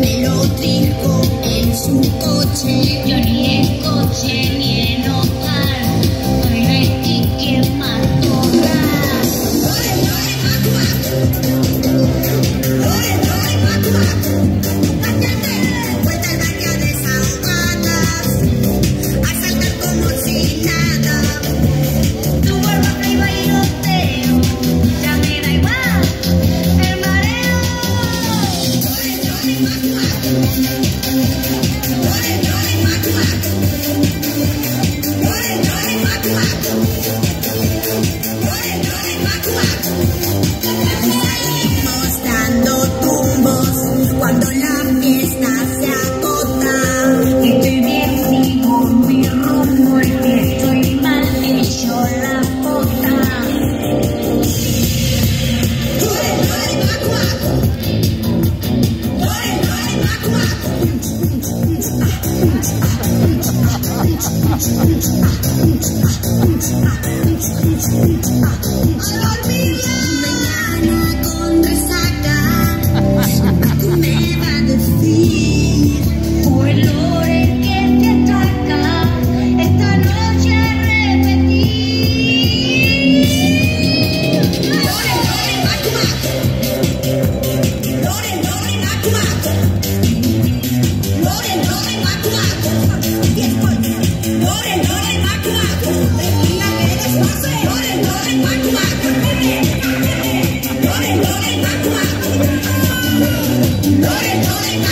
me lo dijo en su coche. I'm That's the music.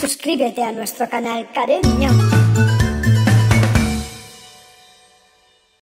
Suscríbete a nuestro canal, cariño.